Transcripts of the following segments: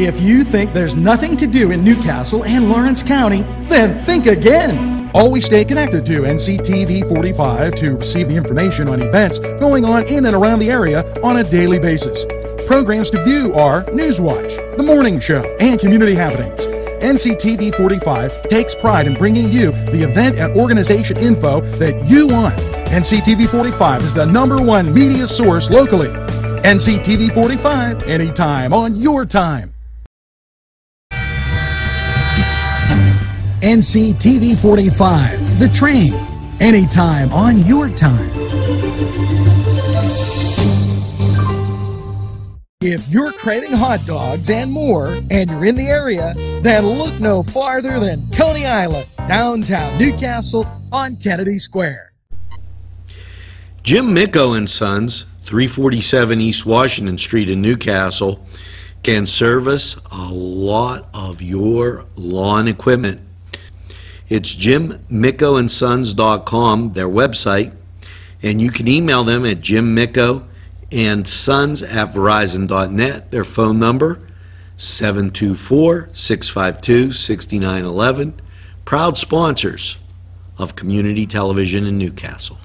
If you think there's nothing to do in Newcastle and Lawrence County, then think again. Always stay connected to NCTV 45 to receive the information on events going on in and around the area on a daily basis. Programs to view are Newswatch, The Morning Show, and Community Happenings. NCTV 45 takes pride in bringing you the event and organization info that you want. NCTV 45 is the number one media source locally. NCTV 45, anytime on your time. NCTV 45, The Train, anytime on your time. If you're craving hot dogs and more, and you're in the area, then look no farther than Coney Island, downtown Newcastle on Kennedy Square. Jim Micko and Sons, 347 East Washington Street in Newcastle, can service a lot of your lawn equipment. It's jimmickoandsons.com, their website, and you can email them at jimmicko and sons at verizon.net. Their phone number, 724-652-6911. Proud sponsors of community television in Newcastle.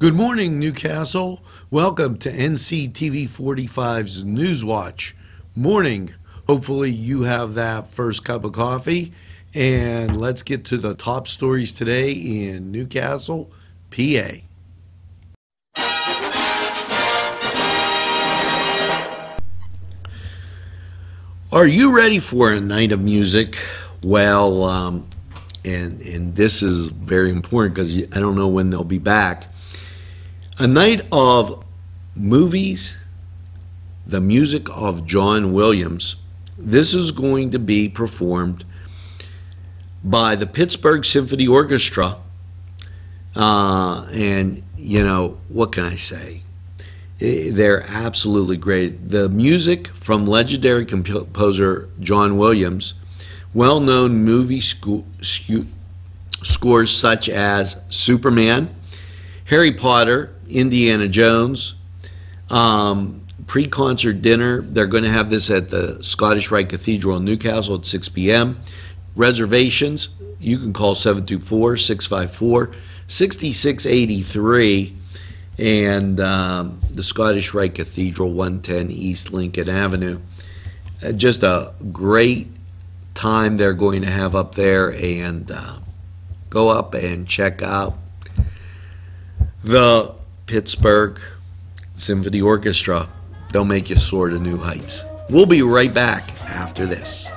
Good morning, Newcastle. Welcome to NCTV 45's Newswatch Morning Hopefully, you have that first cup of coffee. And let's get to the top stories today in Newcastle, PA. Are you ready for a night of music? Well, um, and and this is very important because I don't know when they'll be back. A night of movies, the music of John Williams, this is going to be performed by the Pittsburgh Symphony Orchestra. Uh, and, you know, what can I say? They're absolutely great. The music from legendary composer John Williams, well known movie sco- sc- scores such as Superman, Harry Potter, Indiana Jones, um, pre concert dinner. They're going to have this at the Scottish Rite Cathedral in Newcastle at 6 p.m. Reservations, you can call 724 654 6683 and um, the Scottish Rite Cathedral, 110 East Lincoln Avenue. Uh, just a great time they're going to have up there, and uh, go up and check out the Pittsburgh Symphony Orchestra. They'll make you soar to new heights. We'll be right back after this.